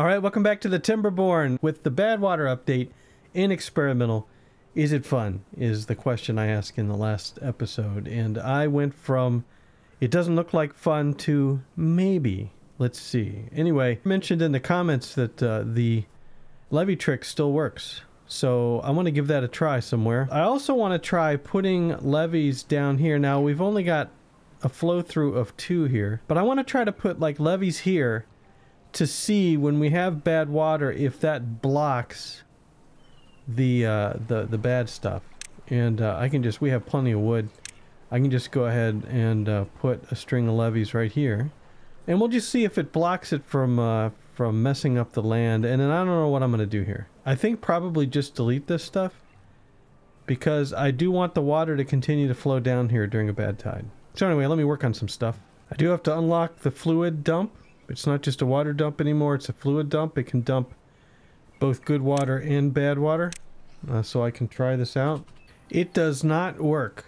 All right, welcome back to the Timberborn with the Badwater update in experimental. Is it fun? Is the question I asked in the last episode. And I went from it doesn't look like fun to maybe. Let's see. Anyway, mentioned in the comments that uh, the levee trick still works. So I want to give that a try somewhere. I also want to try putting levees down here. Now we've only got a flow through of two here, but I want to try to put like levees here to see when we have bad water if that blocks the uh, the the bad stuff. And uh, I can just we have plenty of wood. I can just go ahead and uh, put a string of levees right here, and we'll just see if it blocks it from uh, from messing up the land. And then I don't know what I'm gonna do here. I think probably just delete this stuff because I do want the water to continue to flow down here during a bad tide. So anyway, let me work on some stuff. I do have to unlock the fluid dump it's not just a water dump anymore, it's a fluid dump. It can dump both good water and bad water. Uh, so I can try this out. It does not work.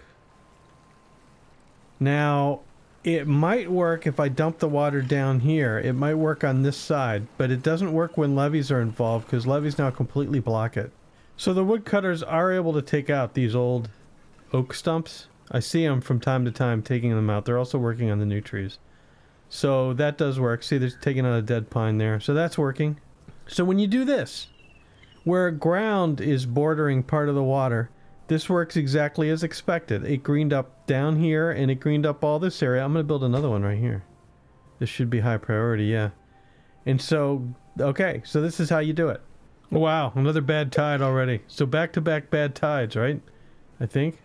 Now, it might work if I dump the water down here. It might work on this side, but it doesn't work when levees are involved because levees now completely block it. So the woodcutters are able to take out these old oak stumps. I see them from time to time taking them out. They're also working on the new trees. So that does work. See, there's taking out a dead pine there. So that's working. So when you do this, where ground is bordering part of the water, this works exactly as expected. It greened up down here and it greened up all this area. I'm going to build another one right here. This should be high priority, yeah. And so, okay, so this is how you do it. Wow, another bad tide already. So back-to-back -back bad tides, right? I think.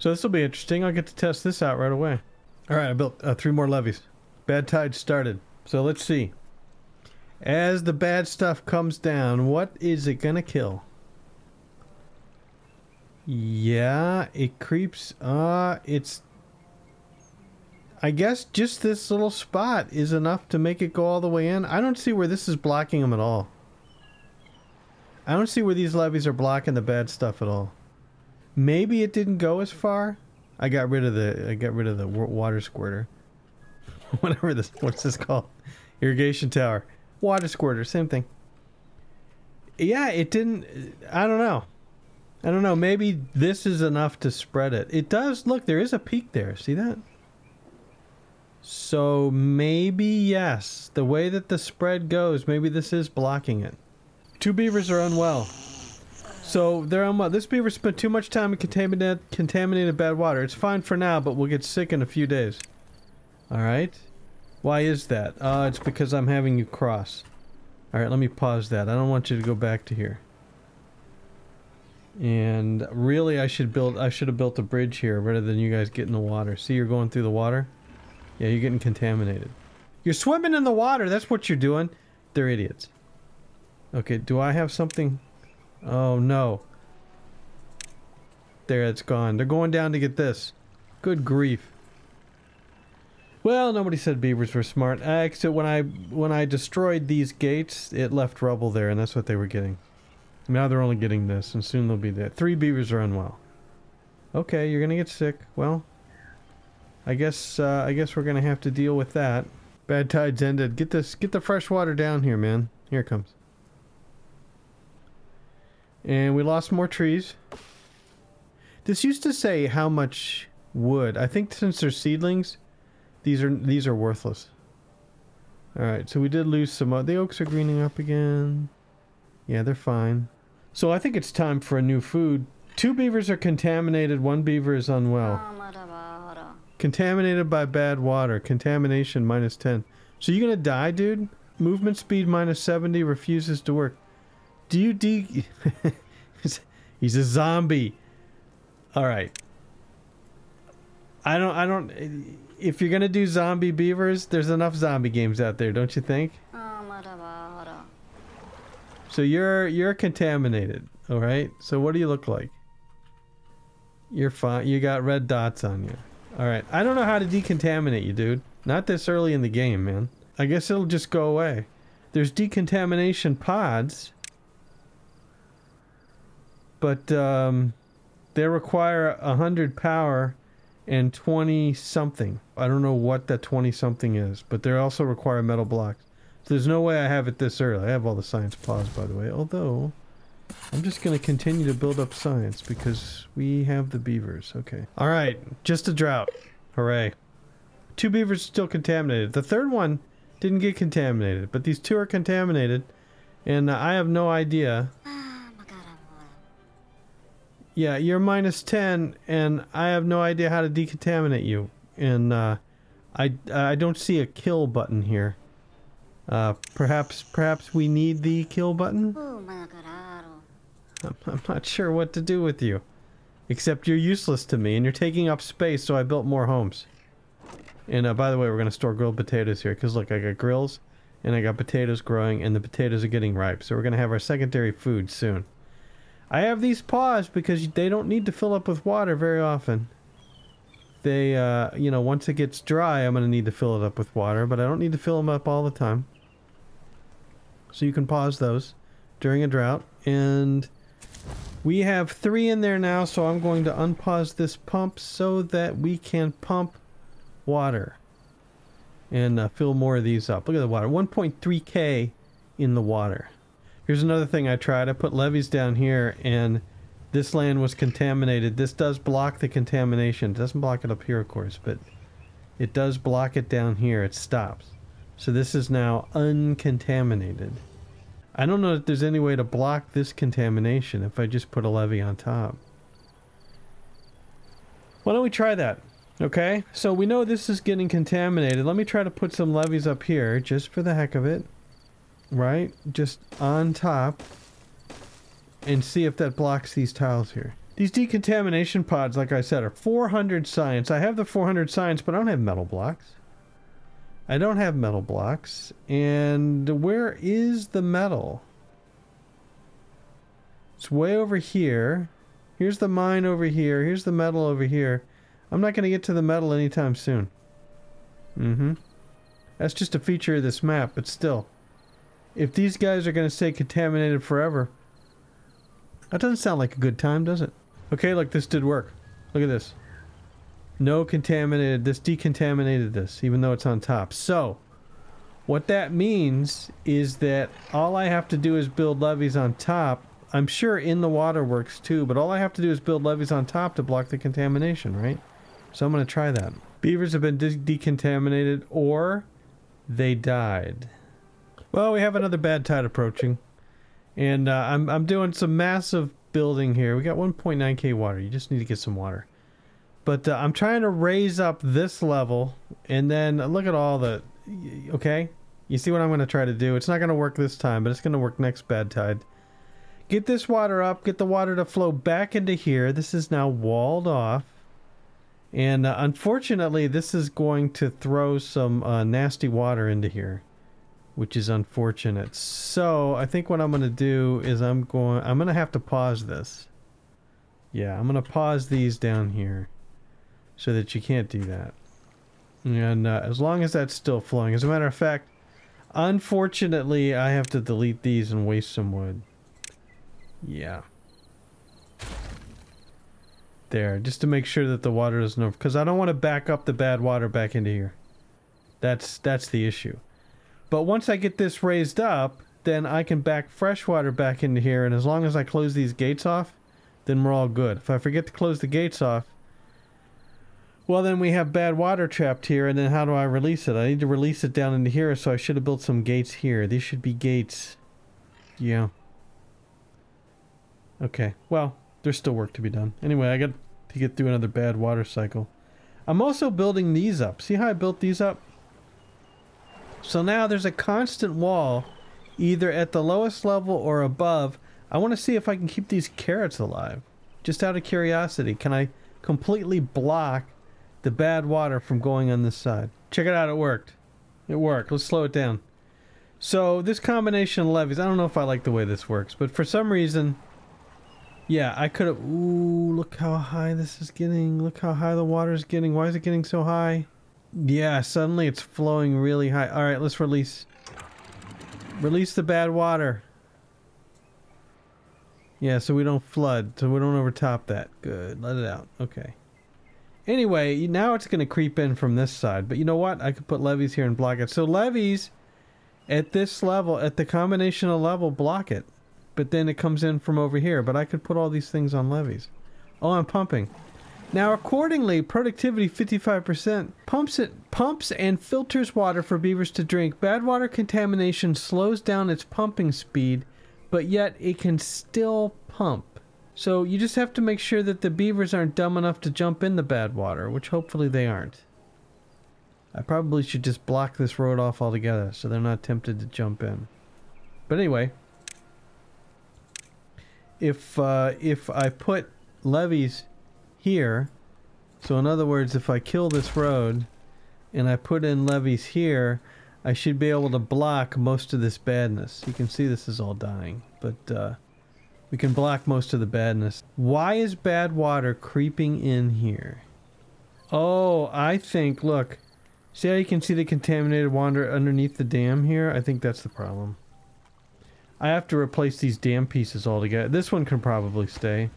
So this will be interesting. I'll get to test this out right away. All right, I built uh, three more levees. Bad tide started. So let's see. As the bad stuff comes down, what is it gonna kill? Yeah, it creeps. Uh, it's... I guess just this little spot is enough to make it go all the way in. I don't see where this is blocking them at all. I don't see where these levees are blocking the bad stuff at all. Maybe it didn't go as far. I got rid of the I got rid of the water squirter. Whatever this what's this called? Irrigation tower. Water squirter, same thing. Yeah, it didn't I don't know. I don't know, maybe this is enough to spread it. It does look there is a peak there. See that? So maybe yes. The way that the spread goes, maybe this is blocking it. Two beavers are unwell. So they're on what? This beaver spent too much time in contaminated, contaminated bad water. It's fine for now, but we'll get sick in a few days. Alright. Why is that? Uh, it's because I'm having you cross. Alright, let me pause that. I don't want you to go back to here. And really, I should build. I should have built a bridge here rather than you guys get in the water. See, you're going through the water. Yeah, you're getting contaminated. You're swimming in the water. That's what you're doing. They're idiots. Okay, do I have something? Oh no. There, it's gone. They're going down to get this. Good grief. Well, nobody said beavers were smart. Actually, when I when I destroyed these gates, it left rubble there, and that's what they were getting. Now they're only getting this, and soon they'll be there. Three beavers are unwell. Okay, you're gonna get sick. Well, I guess uh, I guess we're gonna have to deal with that. Bad tides ended. Get this, get the fresh water down here, man. Here it comes. And we lost more trees. This used to say how much wood. I think since they're seedlings, these are these are worthless. Alright, so we did lose some... Uh, the oaks are greening up again. Yeah, they're fine. So I think it's time for a new food. Two beavers are contaminated, one beaver is unwell. Contaminated by bad water. Contamination minus 10. So you're gonna die, dude? Movement speed minus 70 refuses to work. Do you de... He's a zombie. All right. I don't. I don't. If you're gonna do zombie beavers, there's enough zombie games out there, don't you think? So you're you're contaminated. All right. So what do you look like? You're fine. You got red dots on you. All right. I don't know how to decontaminate you, dude. Not this early in the game, man. I guess it'll just go away. There's decontamination pods but um, they require a hundred power and 20 something. I don't know what that 20 something is, but they also require metal blocks. So there's no way I have it this early. I have all the science paused, by the way. Although, I'm just going to continue to build up science because we have the beavers. Okay. All right. Just a drought. Hooray. Two beavers still contaminated. The third one didn't get contaminated, but these two are contaminated, and I have no idea. Yeah, you're minus 10, and I have no idea how to decontaminate you. And uh, I, I don't see a kill button here. Uh, perhaps, perhaps we need the kill button? I'm, I'm not sure what to do with you. Except you're useless to me, and you're taking up space, so I built more homes. And uh, by the way, we're going to store grilled potatoes here, because look, I got grills, and I got potatoes growing, and the potatoes are getting ripe. So we're going to have our secondary food soon. I have these paused because they don't need to fill up with water very often. They, uh, you know, once it gets dry, I'm going to need to fill it up with water, but I don't need to fill them up all the time. So you can pause those during a drought. And we have three in there now, so I'm going to unpause this pump so that we can pump water and uh, fill more of these up. Look at the water, 1.3k in the water. Here's another thing I tried. I put levees down here and this land was contaminated. This does block the contamination. It doesn't block it up here, of course, but it does block it down here. It stops. So this is now uncontaminated. I don't know if there's any way to block this contamination if I just put a levee on top. Why don't we try that? Okay, so we know this is getting contaminated. Let me try to put some levees up here just for the heck of it. Right? Just on top. And see if that blocks these tiles here. These decontamination pods, like I said, are 400 science. I have the 400 science, but I don't have metal blocks. I don't have metal blocks. And where is the metal? It's way over here. Here's the mine over here. Here's the metal over here. I'm not going to get to the metal anytime soon. Mm-hmm. That's just a feature of this map, but still. If these guys are going to stay contaminated forever, that doesn't sound like a good time, does it? Okay, look, this did work. Look at this. No contaminated, this decontaminated this, even though it's on top. So, what that means is that all I have to do is build levees on top. I'm sure in the water works too, but all I have to do is build levees on top to block the contamination, right? So I'm going to try that. Beavers have been de decontaminated or they died. Well, we have another bad tide approaching. And uh, I'm, I'm doing some massive building here. We got 1.9k water. You just need to get some water. But uh, I'm trying to raise up this level, and then look at all the... Okay? You see what I'm going to try to do? It's not going to work this time, but it's going to work next bad tide. Get this water up, get the water to flow back into here. This is now walled off. And uh, unfortunately, this is going to throw some uh, nasty water into here, which is unfortunate. So I think what I'm going to do is I'm going, I'm going to have to pause this. Yeah, I'm going to pause these down here so that you can't do that. And uh, as long as that's still flowing. As a matter of fact, unfortunately, I have to delete these and waste some wood. Yeah. There, just to make sure that the water doesn't. Because I don't want to back up the bad water back into here. That's, that's the issue. But once I get this raised up, then I can back fresh water back into here. And as long as I close these gates off, then we're all good. If I forget to close the gates off, well, then we have bad water trapped here, and then how do I release it? I need to release it down into here, so I should have built some gates here. These should be gates. Yeah. Okay, well, there's still work to be done. Anyway, I got to get through another bad water cycle. I'm also building these up. See how I built these up? So now there's a constant wall, either at the lowest level or above. I want to see if I can keep these carrots alive. Just out of curiosity, can I completely block the bad water from going on this side. Check it out, it worked. It worked. Let's slow it down. So this combination of levees, I don't know if I like the way this works, but for some reason, yeah, I could have, ooh, look how high this is getting. Look how high the water is getting. Why is it getting so high? Yeah, suddenly it's flowing really high. All right, let's release. Release the bad water. Yeah, so we don't flood, so we don't overtop that. Good, let it out. Okay. Anyway, now it's going to creep in from this side. But you know what? I could put levees here and block it. So levees at this level, at the combinational level, block it. But then it comes in from over here. But I could put all these things on levees. Oh, I'm pumping. Now, accordingly, productivity 55% pumps it pumps and filters water for beavers to drink. Bad water contamination slows down its pumping speed, but yet it can still pump. So you just have to make sure that the beavers aren't dumb enough to jump in the bad water, which hopefully they aren't. I probably should just block this road off altogether so they're not tempted to jump in. But anyway, if uh, if I put levees here. So in other words, if I kill this road and I put in levees here, I should be able to block most of this badness. You can see this is all dying, but uh, we can block most of the badness. Why is bad water creeping in here? Oh, I think, look, see how you can see the contaminated water underneath the dam here? I think that's the problem. I have to replace these dam pieces all together. This one can probably stay.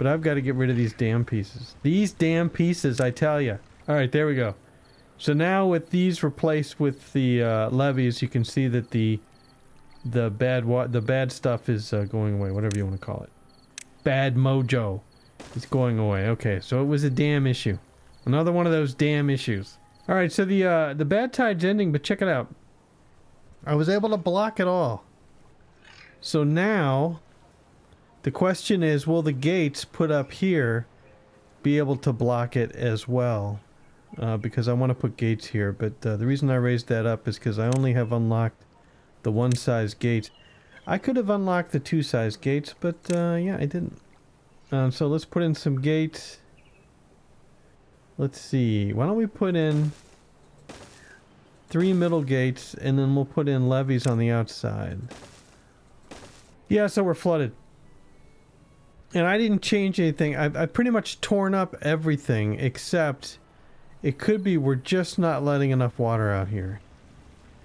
But I've got to get rid of these damn pieces. These damn pieces, I tell you. Alright, there we go. So now with these replaced with the uh, levees, you can see that the the bad the bad stuff is uh, going away, whatever you want to call it. Bad mojo is going away. Okay, so it was a damn issue. Another one of those damn issues. All right, so the uh, the bad tide's ending, but check it out. I was able to block it all. So now the question is, will the gates put up here be able to block it as well? Uh, because I want to put gates here, but uh, the reason I raised that up is because I only have unlocked the one size gate. I could have unlocked the two size gates, but uh, yeah, I didn't. Um, so let's put in some gates. Let's see. Why don't we put in three middle gates, and then we'll put in levees on the outside. Yeah, so we're flooded and I didn't change anything. I, I pretty much torn up everything except it could be we're just not letting enough water out here.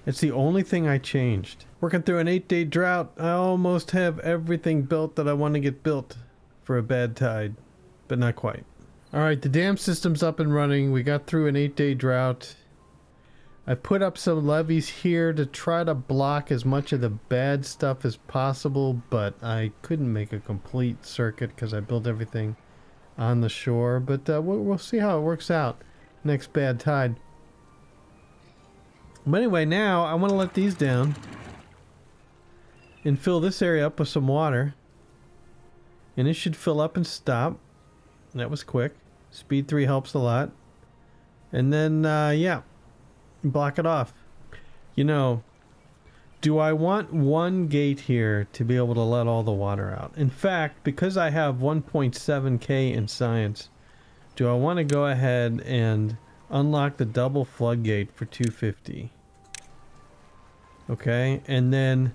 It's the only thing I changed. Working through an eight day drought, I almost have everything built that I want to get built for a bad tide, but not quite. Alright, the dam system's up and running. We got through an eight day drought. I put up some levees here to try to block as much of the bad stuff as possible, but I couldn't make a complete circuit because I built everything on the shore. But uh, we'll, we'll see how it works out next bad tide. But anyway, now I want to let these down and fill this area up with some water. And it should fill up and stop. That was quick. Speed 3 helps a lot. And then, uh, yeah, block it off. You know, do I want one gate here to be able to let all the water out? In fact, because I have 1.7k in science, do I want to go ahead and unlock the double floodgate for 250? Okay, and then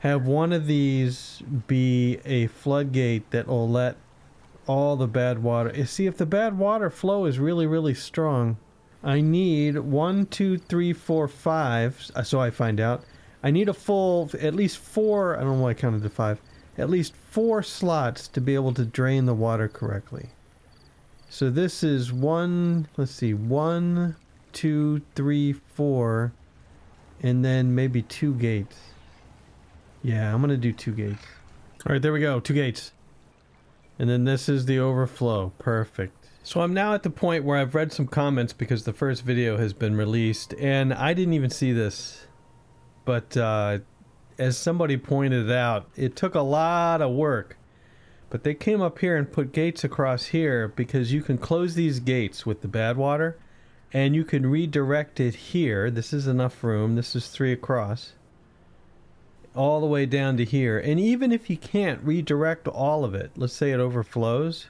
have one of these be a floodgate that will let all the bad water. See, if the bad water flow is really, really strong, I need one, two, three, four, five. Uh, so I find out. I need a full, at least four, I don't know why I counted to five, at least four slots to be able to drain the water correctly. So this is one, let's see, one, two, three, four, and then maybe two gates. Yeah, I'm going to do two gates. All right, there we go, two gates. And then this is the overflow. Perfect. So I'm now at the point where I've read some comments because the first video has been released and I didn't even see this. But uh, as somebody pointed out, it took a lot of work. But they came up here and put gates across here because you can close these gates with the bad water and you can redirect it here. This is enough room. This is three across. All the way down to here. And even if you can't redirect all of it, let's say it overflows,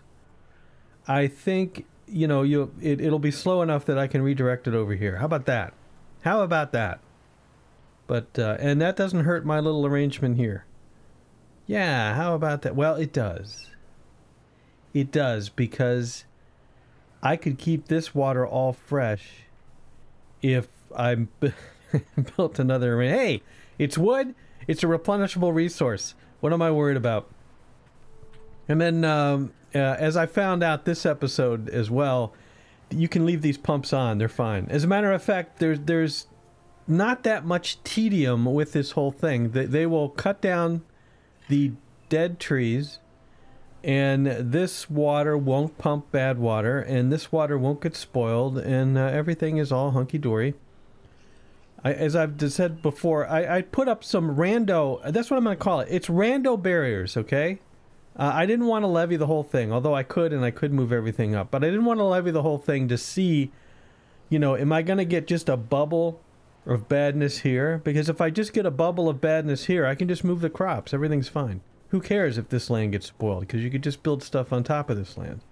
I think you know you it, it'll be slow enough that I can redirect it over here. How about that? How about that? But uh, and that doesn't hurt my little arrangement here. Yeah, how about that? Well, it does. It does because I could keep this water all fresh if I built another. Hey, it's wood. It's a replenishable resource. What am I worried about? And then um, uh, as I found out this episode as well, you can leave these pumps on; they're fine. As a matter of fact, there's there's not that much tedium with this whole thing. They, they will cut down the dead trees, and this water won't pump bad water, and this water won't get spoiled, and uh, everything is all hunky dory. As I've said before, I, I put up some rando. That's what I'm going to call it. It's rando barriers, okay? Uh, I didn't want to levee the whole thing, although I could and I could move everything up. But I didn't want to levee the whole thing to see, you know, am I going to get just a bubble of badness here? Because if I just get a bubble of badness here, I can just move the crops. Everything's fine. Who cares if this land gets spoiled? Because you could just build stuff on top of this land.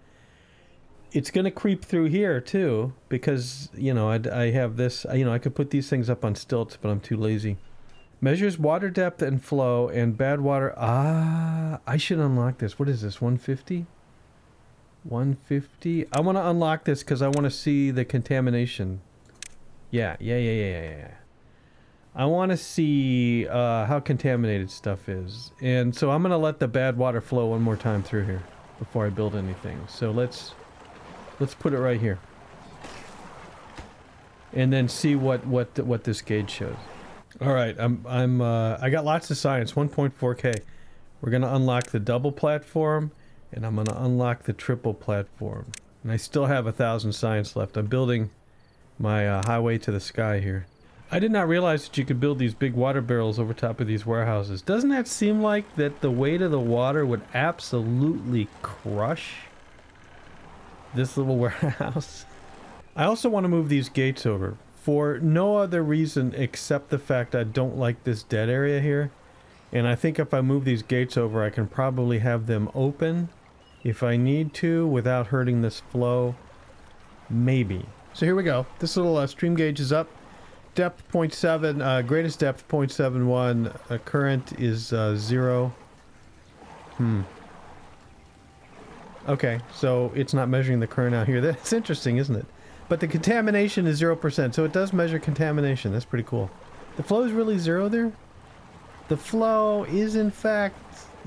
It's going to creep through here too, because, you know, I, I have this, you know, I could put these things up on stilts, but I'm too lazy. Measures water depth and flow and bad water. Ah, I should unlock this. What is this, 150? 150? I want to unlock this because I want to see the contamination. Yeah, yeah, yeah, yeah, yeah, yeah. I want to see uh, how contaminated stuff is. And so I'm going to let the bad water flow one more time through here before I build anything. So let's let's put it right here. And then see what what what this gauge shows. All right, I'm I'm uh, I got lots of science. 1.4k. We're gonna unlock the double platform, and I'm gonna unlock the triple platform. And I still have a thousand science left. I'm building my uh, highway to the sky here. I did not realize that you could build these big water barrels over top of these warehouses. Doesn't that seem like that the weight of the water would absolutely crush this little warehouse? I also want to move these gates over for no other reason except the fact I don't like this dead area here. And I think if I move these gates over, I can probably have them open if I need to without hurting this flow. Maybe. So here we go. This little uh, stream gauge is up. Depth 0.7, uh, greatest depth 0.71, uh, current is uh, 0. Hmm. Okay, so it's not measuring the current out here. That's interesting, isn't it? But the contamination is 0%, so it does measure contamination. That's pretty cool. The flow is really zero there? The flow is in fact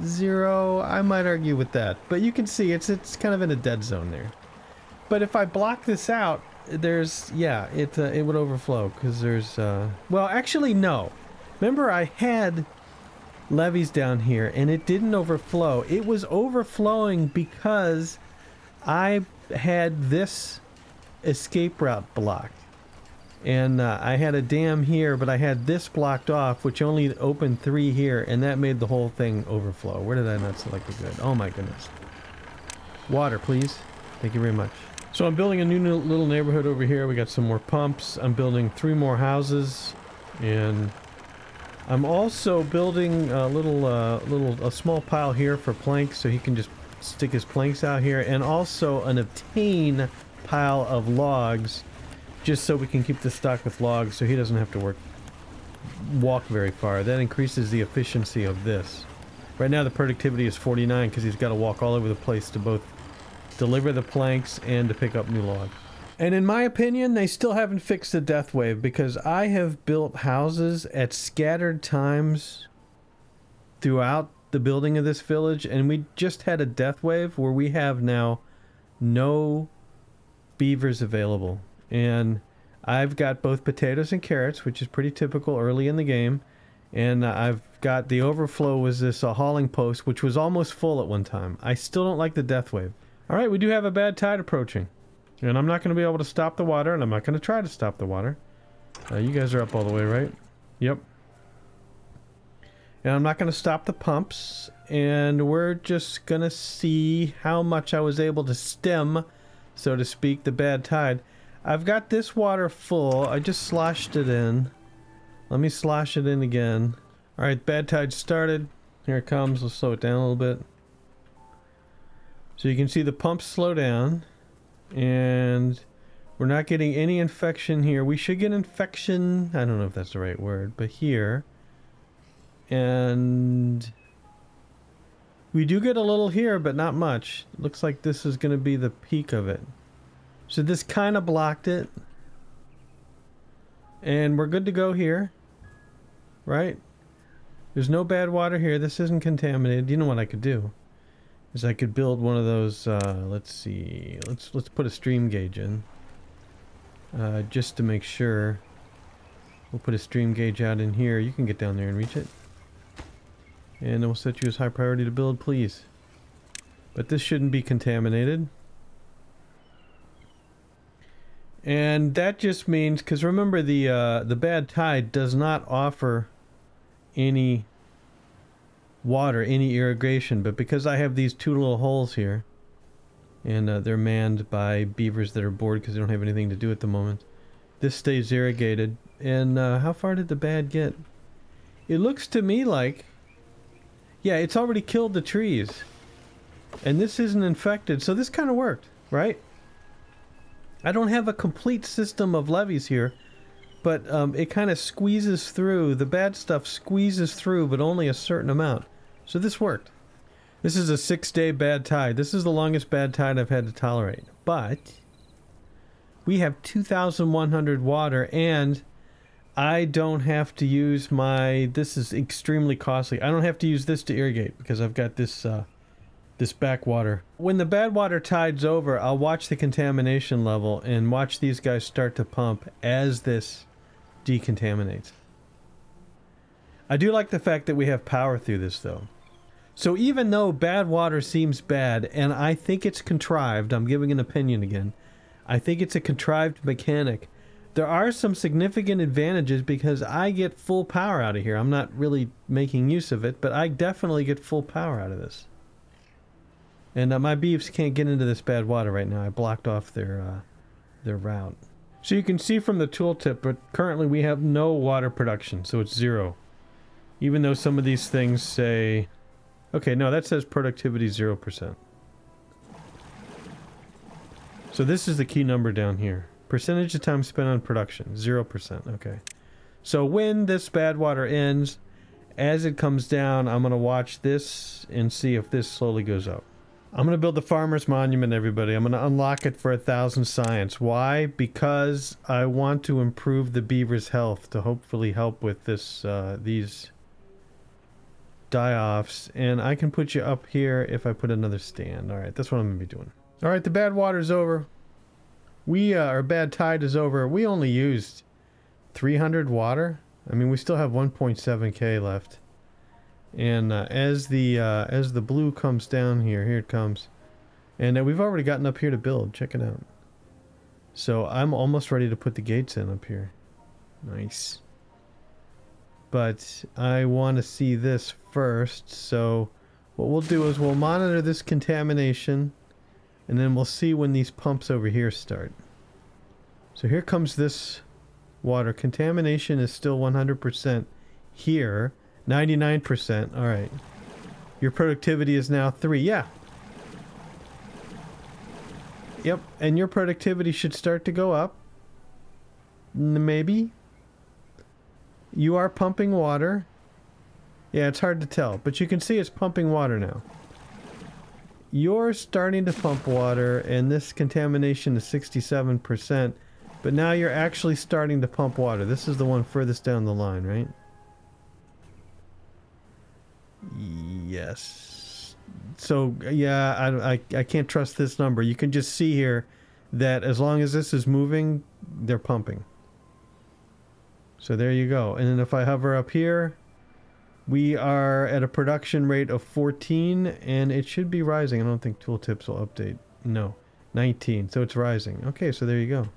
zero. I might argue with that. But you can see it's it's kind of in a dead zone there. But if I block this out, there's, yeah, it, uh, it would overflow because there's, uh, well, actually, no. Remember I had levees down here and it didn't overflow. It was overflowing because I had this escape route blocked. And uh, I had a dam here, but I had this blocked off, which only opened three here, and that made the whole thing overflow. Where did I not select the good? Oh my goodness. Water, please. Thank you very much. So I'm building a new little neighborhood over here. We got some more pumps. I'm building three more houses, and I'm also building a little, uh, little, a small pile here for planks, so he can just stick his planks out here, and also an obtain pile of logs just so we can keep the stock with logs so he doesn't have to work walk very far. That increases the efficiency of this. Right now the productivity is 49 because he's got to walk all over the place to both deliver the planks and to pick up new logs. And in my opinion, they still haven't fixed the death wave because I have built houses at scattered times throughout the building of this village and we just had a death wave where we have now no beavers available. And I've got both potatoes and carrots, which is pretty typical early in the game. And I've got the overflow was this uh, hauling post, which was almost full at one time. I still don't like the death wave. All right, we do have a bad tide approaching. And I'm not going to be able to stop the water, and I'm not going to try to stop the water. Uh, you guys are up all the way, right? Yep. And I'm not going to stop the pumps, and we're just going to see how much I was able to stem so to speak, the bad tide. I've got this water full. I just sloshed it in. Let me slosh it in again. Alright, bad tide started. Here it comes. Let's slow it down a little bit. So you can see the pumps slow down. And we're not getting any infection here. We should get infection. I don't know if that's the right word. But here. And we do get a little here, but not much. looks like this is going to be the peak of it. So this kind of blocked it. And we're good to go here. Right? There's no bad water here. This isn't contaminated. You know what I could do? Is I could build one of those, uh, let's see. Let's, let's put a stream gauge in. Uh, just to make sure. We'll put a stream gauge out in here. You can get down there and reach it. And we'll set you as high priority to build, please. But this shouldn't be contaminated. And that just means, because remember the uh, the bad tide does not offer any water, any irrigation, but because I have these two little holes here, and uh, they're manned by beavers that are bored because they don't have anything to do at the moment, this stays irrigated. And uh, how far did the bad get? It looks to me like, yeah, it's already killed the trees. And this isn't infected, so this kind of worked, right? I don't have a complete system of levees here, but um, it kind of squeezes through. The bad stuff squeezes through, but only a certain amount. So this worked. This is a six-day bad tide. This is the longest bad tide I've had to tolerate. But we have 2,100 water, and I don't have to use my... This is extremely costly. I don't have to use this to irrigate because I've got this... Uh, this backwater. When the bad water tide's over, I'll watch the contamination level and watch these guys start to pump as this decontaminates. I do like the fact that we have power through this though. So even though bad water seems bad, and I think it's contrived, I'm giving an opinion again, I think it's a contrived mechanic. There are some significant advantages because I get full power out of here. I'm not really making use of it, but I definitely get full power out of this. And uh, my beeves can't get into this bad water right now. I blocked off their uh, their route. So you can see from the tooltip, but currently we have no water production, so it's zero. Even though some of these things say... Okay, no, that says productivity 0%. So this is the key number down here. Percentage of time spent on production, 0%, okay. So when this bad water ends, as it comes down, I'm going to watch this and see if this slowly goes up. I'm going to build the Farmer's Monument, everybody. I'm going to unlock it for a thousand science. Why? Because I want to improve the beaver's health to hopefully help with this, uh, these die-offs. And I can put you up here if I put another stand. All right, that's what I'm going to be doing. All right, the bad water's over. We, uh, our bad tide is over. We only used 300 water. I mean, we still have 1.7k left. And uh, as the uh, as the blue comes down here, here it comes. And uh, we've already gotten up here to build. Check it out. So I'm almost ready to put the gates in up here. Nice. But I want to see this first. So what we'll do is we'll monitor this contamination. And then we'll see when these pumps over here start. So here comes this water. Contamination is still 100% here. 99%. All right. Your productivity is now 3. Yeah. Yep. And your productivity should start to go up. Maybe. You are pumping water. Yeah, it's hard to tell. But you can see it's pumping water now. You're starting to pump water, and this contamination is 67%. But now you're actually starting to pump water. This is the one furthest down the line, right? Yes. So yeah, I, I, I can't trust this number. You can just see here that as long as this is moving, they're pumping. So there you go. And then if I hover up here, we are at a production rate of 14 and it should be rising. I don't think tooltips will update. No, 19. So it's rising. Okay, so there you go.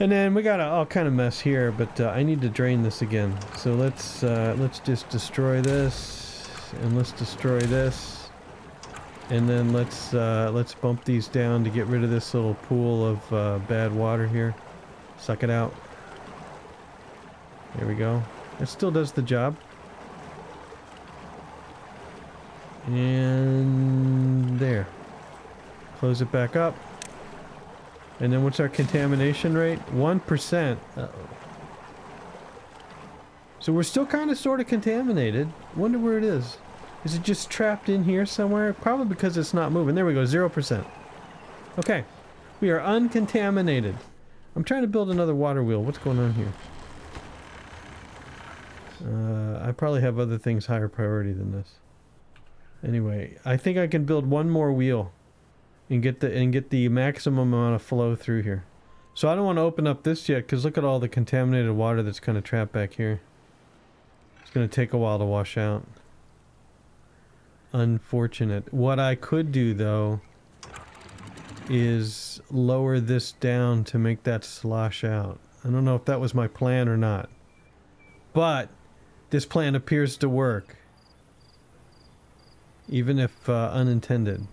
And then we got a, all kind of mess here, but uh, I need to drain this again. So let's uh, let's just destroy this, and let's destroy this, and then let's uh, let's bump these down to get rid of this little pool of uh, bad water here. Suck it out. There we go. It still does the job. And there. Close it back up. And then what's our contamination rate? 1%. Uh -oh. So we're still kind of sort of contaminated. Wonder where it is. Is it just trapped in here somewhere? Probably because it's not moving. There we go, 0%. Okay. We are uncontaminated. I'm trying to build another water wheel. What's going on here? Uh, I probably have other things higher priority than this. Anyway, I think I can build one more wheel and get the and get the maximum amount of flow through here. So I don't want to open up this yet because look at all the contaminated water that's kind of trapped back here. It's going to take a while to wash out. Unfortunate. What I could do though is lower this down to make that slosh out. I don't know if that was my plan or not. But this plan appears to work. Even if uh, unintended.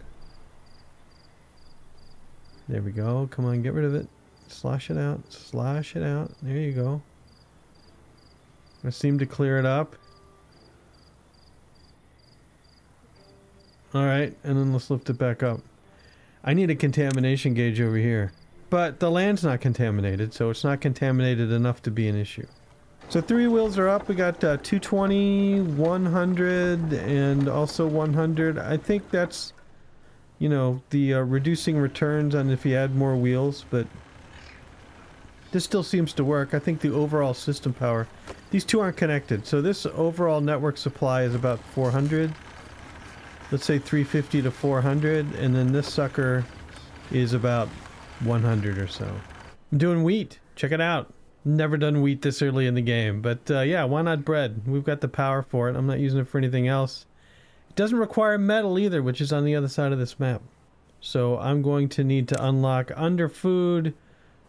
There we go. Come on, get rid of it. Slash it out. Slash it out. There you go. I seem to clear it up. Alright, and then let's lift it back up. I need a contamination gauge over here. But the land's not contaminated, so it's not contaminated enough to be an issue. So three wheels are up. We got uh, 220, 100, and also 100. I think that's, you know, the uh, reducing returns on if you add more wheels, but this still seems to work. I think the overall system power, these two aren't connected. So this overall network supply is about 400. Let's say 350 to 400, and then this sucker is about 100 or so. I'm doing wheat. Check it out. Never done wheat this early in the game, but uh, yeah, why not bread? We've got the power for it. I'm not using it for anything else. It doesn't require metal either, which is on the other side of this map. So I'm going to need to unlock under food,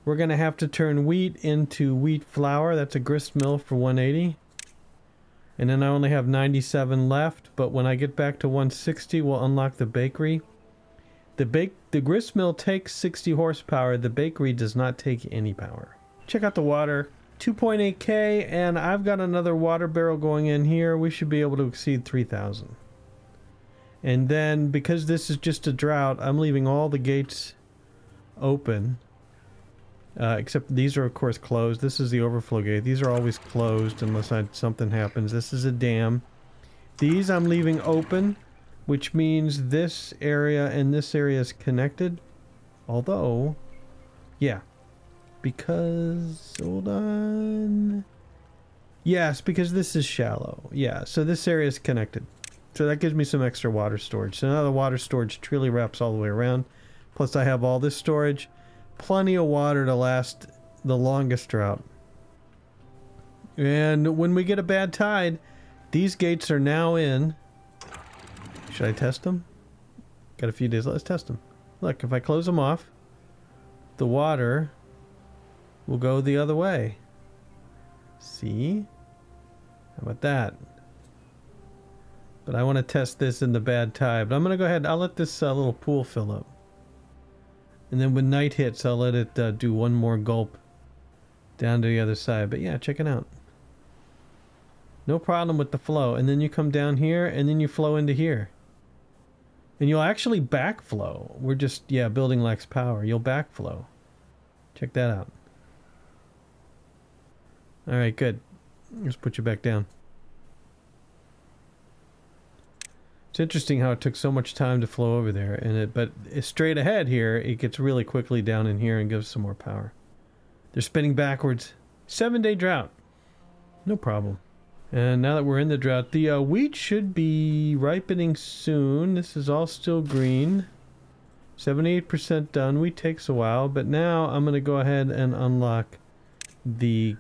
we're going to have to turn wheat into wheat flour. That's a grist mill for 180. And then I only have 97 left, but when I get back to 160, we'll unlock the bakery. The bake the grist mill takes 60 horsepower. The bakery does not take any power. Check out the water. 2.8k and I've got another water barrel going in here. We should be able to exceed 3000. And then because this is just a drought, I'm leaving all the gates open uh, except these are of course closed. This is the overflow gate. These are always closed unless I, something happens. This is a dam. These I'm leaving open, which means this area and this area is connected. Although, yeah, because, hold on. Yes, because this is shallow. Yeah, so this area is connected. So that gives me some extra water storage. So now the water storage truly wraps all the way around. Plus I have all this storage plenty of water to last the longest drought. And when we get a bad tide, these gates are now in. Should I test them? Got a few days. Let's test them. Look, if I close them off, the water will go the other way. See? How about that? But I want to test this in the bad tide. But I'm going to go ahead. I'll let this uh, little pool fill up. And then when night hits, I'll let it uh, do one more gulp down to the other side. But yeah, check it out. No problem with the flow. And then you come down here, and then you flow into here. And you'll actually backflow. We're just, yeah, building lacks power. You'll backflow. Check that out. Alright, good. Let's put you back down. It's interesting how it took so much time to flow over there, and it but straight ahead here, it gets really quickly down in here and gives some more power. They're spinning backwards. Seven day drought. No problem. And now that we're in the drought, the uh, wheat should be ripening soon. This is all still green. 78% done. Wheat takes a while, but now I'm going to go ahead and unlock the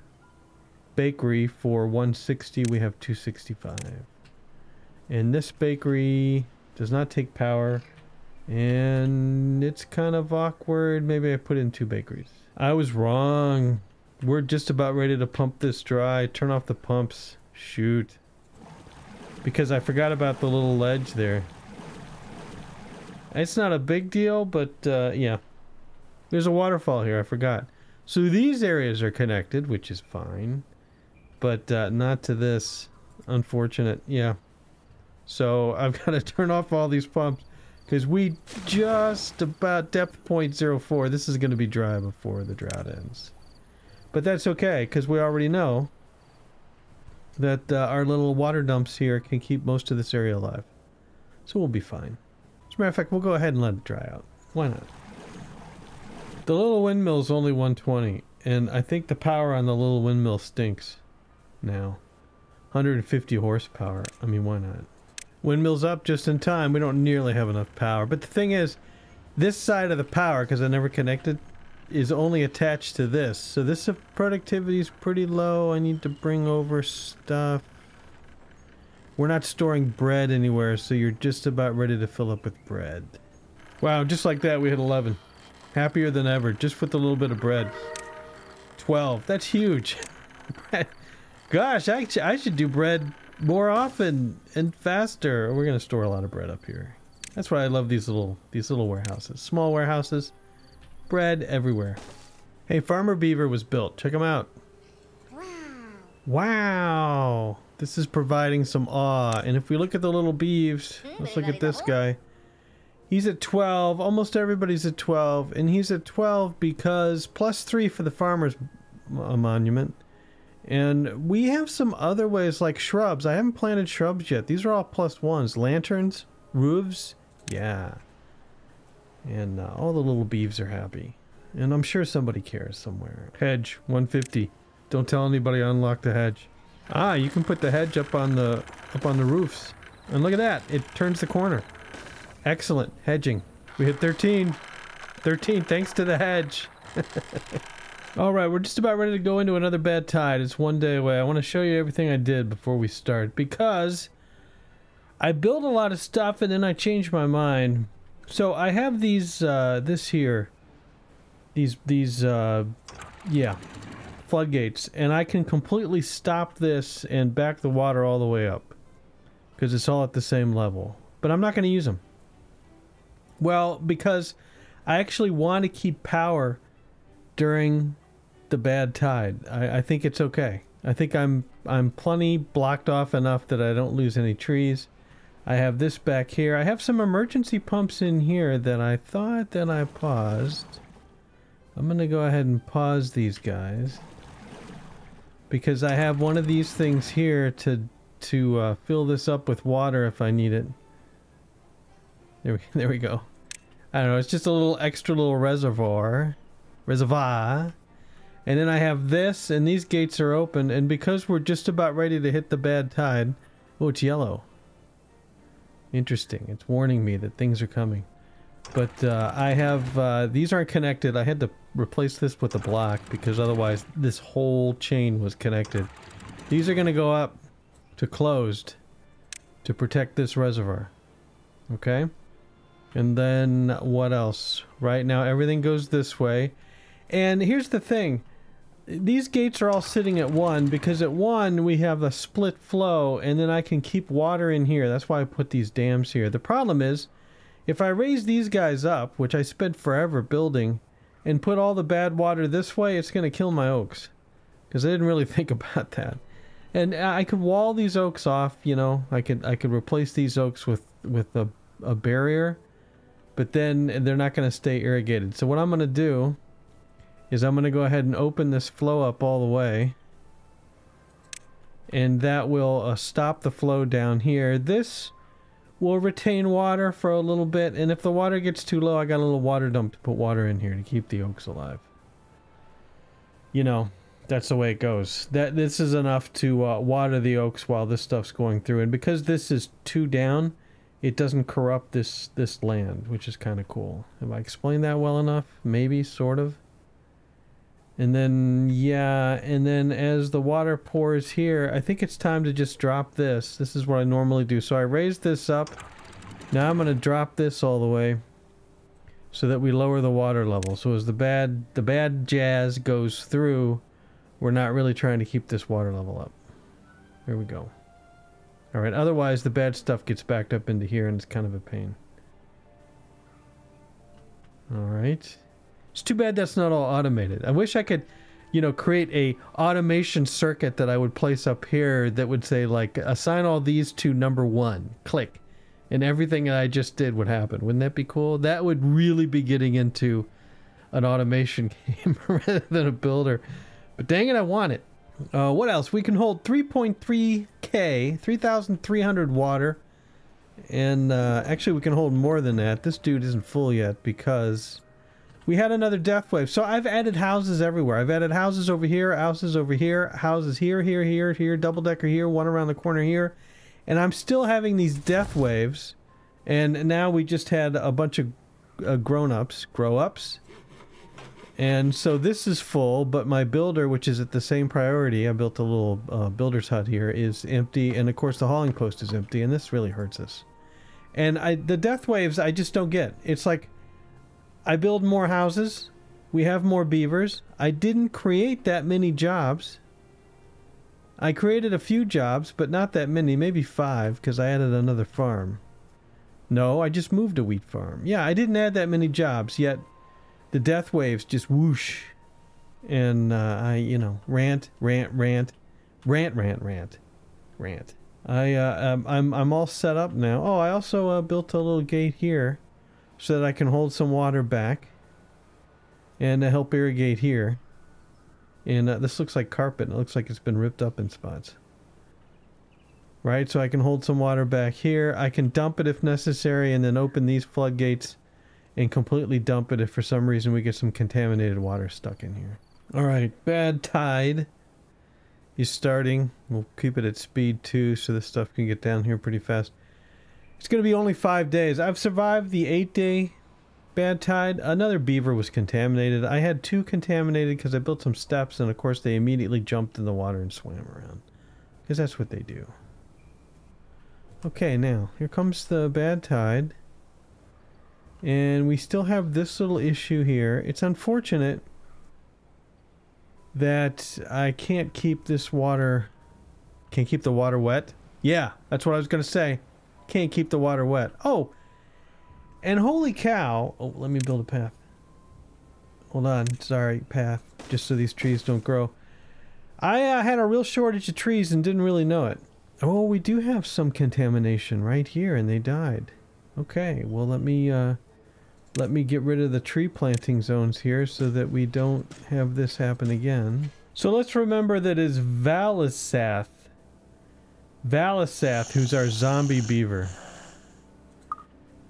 bakery for 160. We have 265. And this bakery does not take power. And it's kind of awkward. Maybe I put in two bakeries. I was wrong. We're just about ready to pump this dry. Turn off the pumps. Shoot. Because I forgot about the little ledge there. It's not a big deal, but uh, yeah. There's a waterfall here, I forgot. So these areas are connected, which is fine. But uh, not to this. Unfortunate. Yeah. So I've got to turn off all these pumps because we just about depth 0.04. This is going to be dry before the drought ends. But that's okay because we already know that uh, our little water dumps here can keep most of this area alive. So we'll be fine. As a matter of fact, we'll go ahead and let it dry out. Why not? The little windmill is only 120, and I think the power on the little windmill stinks now. 150 horsepower. I mean, why not? Windmill's up just in time. We don't nearly have enough power. But the thing is, this side of the power, because I never connected, is only attached to this. So this uh, productivity is pretty low. I need to bring over stuff. We're not storing bread anywhere, so you're just about ready to fill up with bread. Wow, just like that, we hit 11. Happier than ever, just with a little bit of bread. 12. That's huge. Gosh, I, I should do bread more often and faster. We're gonna store a lot of bread up here. That's why I love these little these little warehouses. Small warehouses, bread everywhere. Hey, Farmer Beaver was built. Check him out. Wow. Wow. This is providing some awe. And if we look at the little beeves, let's look at this guy. He's at 12. Almost everybody's at 12. And he's at 12 because plus 3 for the farmer's uh, monument. And we have some other ways like shrubs. I haven't planted shrubs yet. These are all plus ones. Lanterns, roofs, yeah. And uh, all the little beeves are happy. And I'm sure somebody cares somewhere. Hedge, 150. Don't tell anybody I unlocked the hedge. Ah, you can put the hedge up on the up on the roofs. And look at that. It turns the corner. Excellent. Hedging. We hit 13. 13 thanks to the hedge. Alright, we're just about ready to go into another bad tide. It's one day away. I want to show you everything I did before we start because I built a lot of stuff and then I changed my mind. So I have these, uh, this here, these, these, uh, yeah, floodgates and I can completely stop this and back the water all the way up because it's all at the same level. But I'm not going to use them. Well, because I actually want to keep power during the bad tide. I, I think it's okay. I think I'm I'm plenty blocked off enough that I don't lose any trees. I have this back here. I have some emergency pumps in here that I thought that I paused. I'm going to go ahead and pause these guys. Because I have one of these things here to to uh, fill this up with water if I need it. There we, there we go. I don't know, it's just a little extra little reservoir. Reservoir. And then I have this, and these gates are open, and because we're just about ready to hit the bad tide... Oh, it's yellow. Interesting. It's warning me that things are coming. But uh, I have... Uh, these aren't connected. I had to replace this with a block, because otherwise this whole chain was connected. These are going to go up to closed to protect this reservoir. Okay? And then what else? Right now everything goes this way. And here's the thing these gates are all sitting at one because at one we have a split flow and then I can keep water in here. That's why I put these dams here. The problem is if I raise these guys up, which I spent forever building, and put all the bad water this way, it's going to kill my oaks. Because I didn't really think about that. And I could wall these oaks off, you know. I could I could replace these oaks with, with a, a barrier. But then they're not going to stay irrigated. So what I'm going to do is I'm going to go ahead and open this flow up all the way. And that will uh, stop the flow down here. This will retain water for a little bit. And if the water gets too low, I got a little water dump to put water in here to keep the oaks alive. You know, that's the way it goes. That This is enough to uh, water the oaks while this stuff's going through. And because this is two down, it doesn't corrupt this, this land, which is kind of cool. Have I explained that well enough? Maybe, sort of. And then, yeah, and then as the water pours here, I think it's time to just drop this. This is what I normally do. So I raised this up. Now I'm going to drop this all the way so that we lower the water level. So as the bad, the bad jazz goes through, we're not really trying to keep this water level up. Here we go. All right, otherwise the bad stuff gets backed up into here and it's kind of a pain. All right. It's too bad that's not all automated. I wish I could, you know, create a automation circuit that I would place up here that would say like assign all these to number one, click, and everything that I just did would happen. Wouldn't that be cool? That would really be getting into an automation game rather than a builder. But dang it, I want it. Uh, what else? We can hold 3.3k, 3,300 water. And uh, actually, we can hold more than that. This dude isn't full yet because we had another death wave. So I've added houses everywhere. I've added houses over here, houses over here, houses here, here, here, here, double decker here, one around the corner here. And I'm still having these death waves. And now we just had a bunch of uh, grown ups, grow ups. And so this is full, but my builder, which is at the same priority, I built a little uh, builder's hut here, is empty. And of course the hauling post is empty, and this really hurts us. And I, the death waves, I just don't get. It's like, I build more houses, we have more beavers. I didn't create that many jobs. I created a few jobs, but not that many, maybe five, because I added another farm. No, I just moved a wheat farm. Yeah, I didn't add that many jobs, yet the death waves just whoosh. And uh, I, you know, rant, rant, rant, rant, rant, rant, rant. I, uh, um, I'm, I'm all set up now. Oh, I also uh, built a little gate here so that I can hold some water back and uh, help irrigate here. And uh, this looks like carpet. It looks like it's been ripped up in spots right? So I can hold some water back here. I can dump it if necessary and then open these floodgates and completely dump it if for some reason we get some contaminated water stuck in here. All right, bad tide is starting. We'll keep it at speed 2 so this stuff can get down here pretty fast. It's going to be only five days. I've survived the eight day bad tide. Another beaver was contaminated. I had two contaminated because I built some steps and of course they immediately jumped in the water and swam around. Because that's what they do. Okay, now, here comes the bad tide. And we still have this little issue here. It's unfortunate that I can't keep this water... Can't keep the water wet? Yeah, that's what I was going to say. Can't keep the water wet. Oh! And holy cow... Oh, let me build a path. Hold on. Sorry, path. Just so these trees don't grow. I uh, had a real shortage of trees and didn't really know it. Oh, we do have some contamination right here, and they died. Okay, well let me uh, let me get rid of the tree planting zones here so that we don't have this happen again. So let's remember that it's Valisath, Valisath, who's our zombie beaver.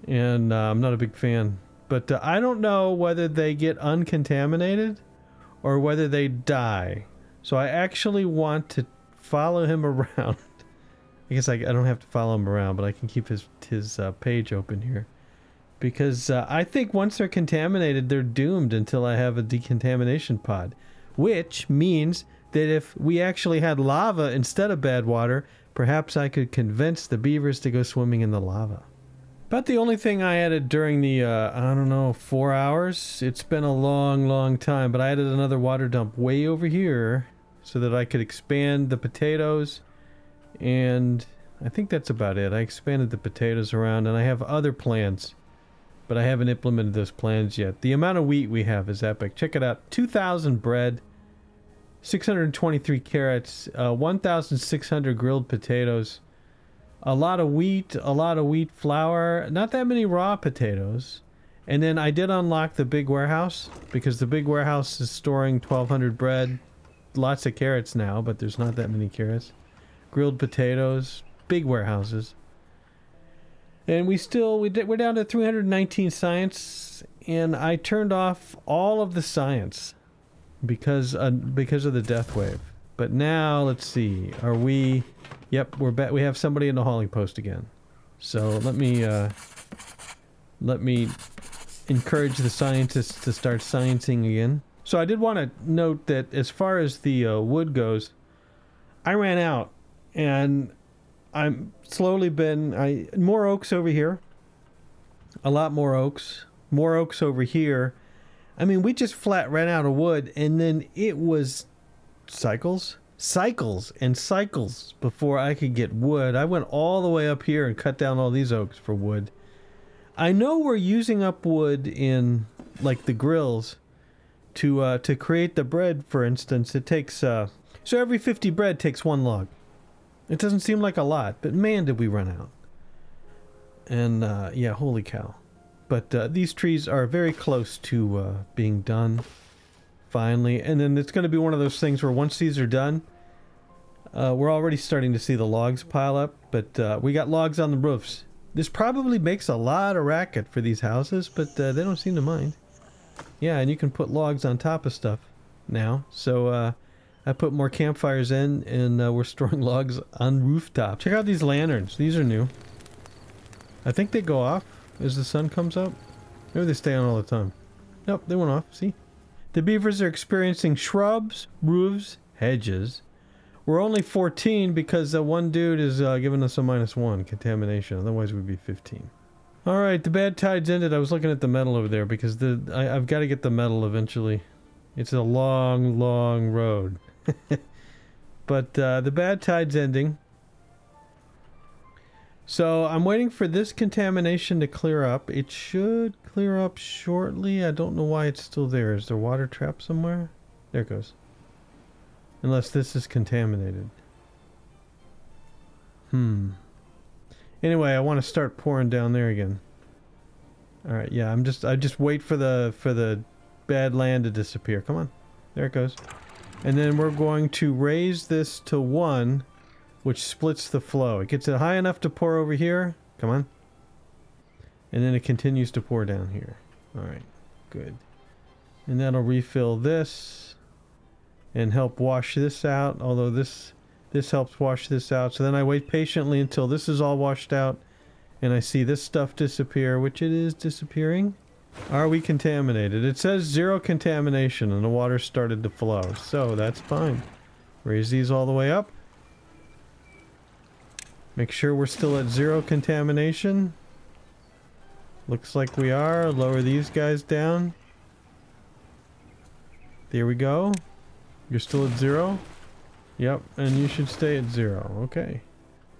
And uh, I'm not a big fan. But uh, I don't know whether they get uncontaminated or whether they die. So I actually want to follow him around I guess I, I don't have to follow him around, but I can keep his his uh, page open here. Because uh, I think once they're contaminated, they're doomed until I have a decontamination pod. Which means that if we actually had lava instead of bad water, perhaps I could convince the beavers to go swimming in the lava. But the only thing I added during the, uh, I don't know, four hours? It's been a long, long time, but I added another water dump way over here so that I could expand the potatoes and I think that's about it. I expanded the potatoes around and I have other plans. But I haven't implemented those plans yet. The amount of wheat we have is epic. Check it out. 2,000 bread. 623 carrots. Uh, 1,600 grilled potatoes. A lot of wheat. A lot of wheat flour. Not that many raw potatoes. And then I did unlock the big warehouse. Because the big warehouse is storing 1,200 bread. Lots of carrots now, but there's not that many carrots grilled potatoes, big warehouses. And we still we did, we're down to 319 science, and I turned off all of the science because uh, because of the death wave. But now let's see, are we? Yep, we're back. We have somebody in the hauling post again. So let me uh, let me encourage the scientists to start sciencing again. So I did want to note that as far as the uh, wood goes, I ran out and I'm slowly been I more oaks over here. A lot more oaks. More oaks over here. I mean, we just flat ran out of wood and then it was cycles, cycles and cycles before I could get wood. I went all the way up here and cut down all these oaks for wood. I know we're using up wood in like the grills to uh, to create the bread, for instance. It takes uh, so every 50 bread takes one log. It doesn't seem like a lot, but man, did we run out. And uh, yeah, holy cow. But uh, these trees are very close to uh, being done, finally. And then it's going to be one of those things where once these are done, uh, we're already starting to see the logs pile up, but uh, we got logs on the roofs. This probably makes a lot of racket for these houses, but uh, they don't seem to mind. Yeah, and you can put logs on top of stuff now. So I put more campfires in, and uh, we're storing logs on rooftop. Check out these lanterns. These are new. I think they go off as the sun comes up. Maybe they stay on all the time. Nope, they went off. See? The beavers are experiencing shrubs, roofs, hedges. We're only 14 because one dude is uh, giving us a minus one contamination. Otherwise, we'd be 15. All right, the bad tides ended. I was looking at the metal over there because the I, I've got to get the metal eventually. It's a long, long road. but uh, the bad tide's ending. So I'm waiting for this contamination to clear up. It should clear up shortly. I don't know why it's still there. Is there water trap somewhere? There it goes. Unless this is contaminated. Hmm. Anyway, I want to start pouring down there again. All right, yeah, I'm just I just wait for the for the bad land to disappear. Come on. There it goes. And then we're going to raise this to 1 which splits the flow. It gets it high enough to pour over here. Come on. And then it continues to pour down here. Alright, good. And that'll refill this and help wash this out, although this this helps wash this out. So then I wait patiently until this is all washed out and I see this stuff disappear, which it is disappearing. Are we contaminated? It says zero contamination and the water started to flow, so that's fine. Raise these all the way up. Make sure we're still at zero contamination. Looks like we are. Lower these guys down. There we go. You're still at zero? Yep, and you should stay at zero. Okay.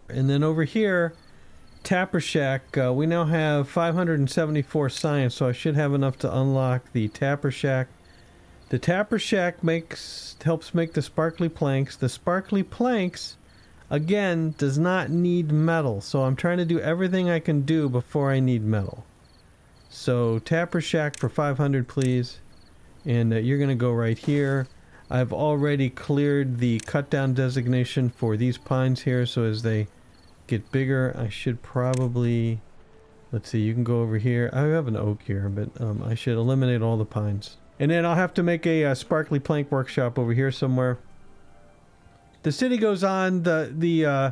And then over here, Tapper Shack, uh, we now have 574 science, so I should have enough to unlock the Tapper Shack. The Tapper Shack makes helps make the sparkly planks. The sparkly planks again, does not need metal. So I'm trying to do everything I can do before I need metal. So Tapper Shack for 500, please. And uh, you're going to go right here. I've already cleared the cut down designation for these pines here. So as they get bigger, I should probably... Let's see, you can go over here. I have an oak here, but um, I should eliminate all the pines. And then I'll have to make a, a sparkly plank workshop over here somewhere the city goes on. The the uh,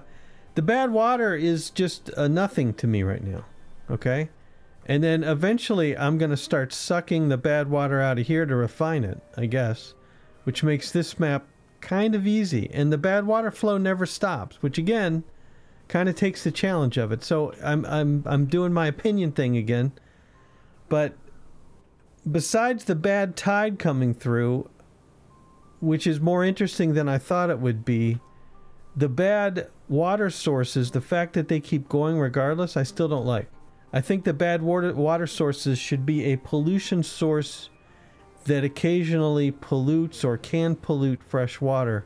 the bad water is just a nothing to me right now. Okay, and then eventually I'm gonna start sucking the bad water out of here to refine it. I guess, which makes this map kind of easy. And the bad water flow never stops, which again kind of takes the challenge of it. So I'm I'm I'm doing my opinion thing again. But besides the bad tide coming through, which is more interesting than I thought it would be. The bad water sources, the fact that they keep going regardless, I still don't like. I think the bad water, water sources should be a pollution source that occasionally pollutes or can pollute fresh water,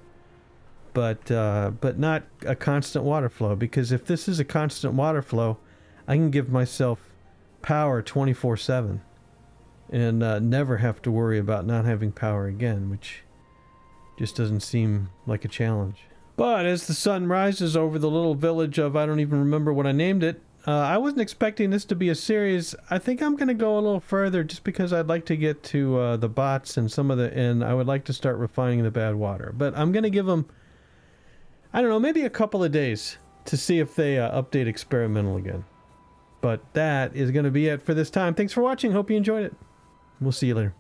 but uh, but not a constant water flow. Because if this is a constant water flow, I can give myself power 24/7 and uh, never have to worry about not having power again, which just doesn't seem like a challenge. But as the sun rises over the little village of, I don't even remember what I named it, uh, I wasn't expecting this to be a series. I think I'm going to go a little further just because I'd like to get to uh, the bots and some of the, and I would like to start refining the bad water. But I'm going to give them, I don't know, maybe a couple of days to see if they uh, update experimental again. But that is going to be it for this time. Thanks for watching. Hope you enjoyed it. We'll see you later.